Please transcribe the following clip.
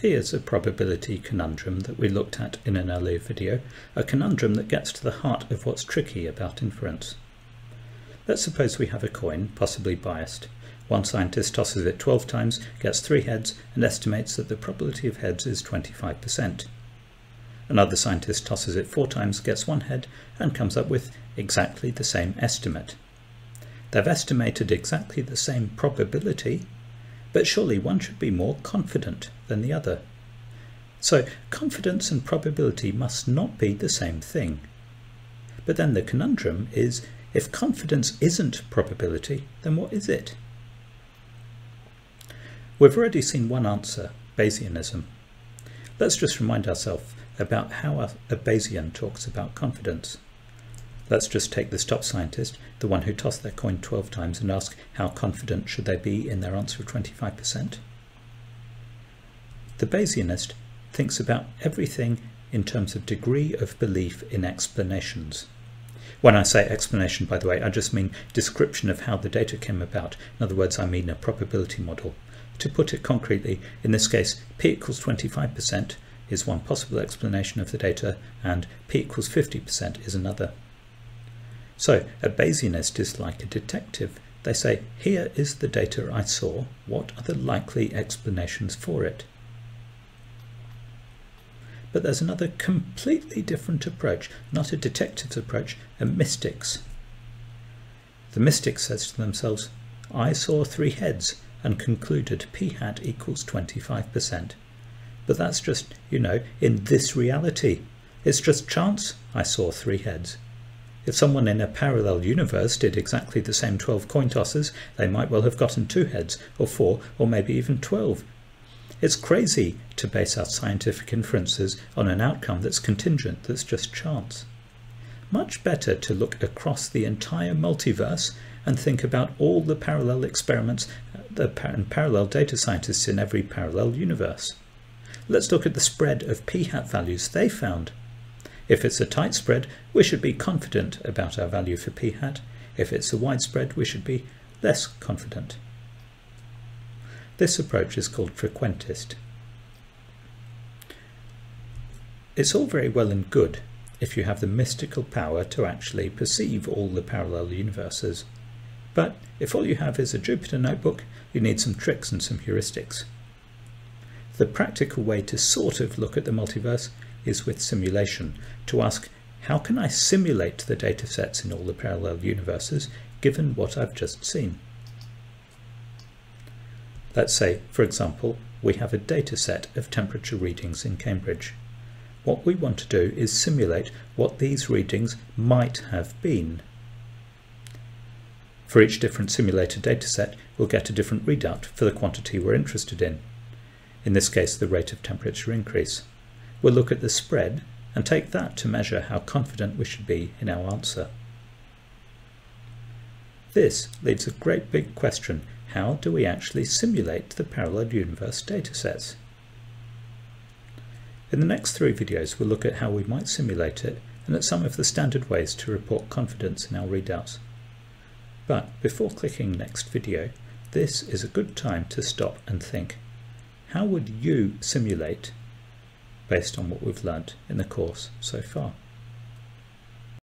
Here's a probability conundrum that we looked at in an earlier video, a conundrum that gets to the heart of what's tricky about inference. Let's suppose we have a coin, possibly biased. One scientist tosses it 12 times, gets three heads, and estimates that the probability of heads is 25%. Another scientist tosses it four times, gets one head, and comes up with exactly the same estimate. They've estimated exactly the same probability, but surely one should be more confident than the other. So confidence and probability must not be the same thing. But then the conundrum is, if confidence isn't probability, then what is it? We've already seen one answer, Bayesianism. Let's just remind ourselves about how a Bayesian talks about confidence. Let's just take this top scientist, the one who tossed their coin 12 times, and ask how confident should they be in their answer of 25%? The Bayesianist thinks about everything in terms of degree of belief in explanations. When I say explanation, by the way, I just mean description of how the data came about. In other words, I mean a probability model. To put it concretely, in this case, p equals 25% is one possible explanation of the data, and p equals 50% is another. So a Bayesianist is like a detective. They say, here is the data I saw. What are the likely explanations for it? But there's another completely different approach, not a detective's approach, a mystic's. The mystic says to themselves, I saw three heads and concluded p hat equals 25%. But that's just, you know, in this reality. It's just chance I saw three heads. If someone in a parallel universe did exactly the same 12 coin tosses, they might well have gotten two heads, or four, or maybe even 12. It's crazy to base our scientific inferences on an outcome that's contingent, that's just chance. Much better to look across the entire multiverse and think about all the parallel experiments uh, and parallel data scientists in every parallel universe. Let's look at the spread of p-hat values they found if it's a tight spread, we should be confident about our value for p hat. If it's a wide spread, we should be less confident. This approach is called frequentist. It's all very well and good if you have the mystical power to actually perceive all the parallel universes. But if all you have is a Jupyter notebook, you need some tricks and some heuristics. The practical way to sort of look at the multiverse is with simulation, to ask how can I simulate the data sets in all the parallel universes given what I've just seen? Let's say, for example, we have a data set of temperature readings in Cambridge. What we want to do is simulate what these readings might have been. For each different simulated dataset, we'll get a different readout for the quantity we're interested in. In this case, the rate of temperature increase. We'll look at the spread and take that to measure how confident we should be in our answer. This leads a great big question. How do we actually simulate the parallel universe datasets? In the next three videos, we'll look at how we might simulate it and at some of the standard ways to report confidence in our readouts. But before clicking next video, this is a good time to stop and think. How would you simulate based on what we've learnt in the course so far.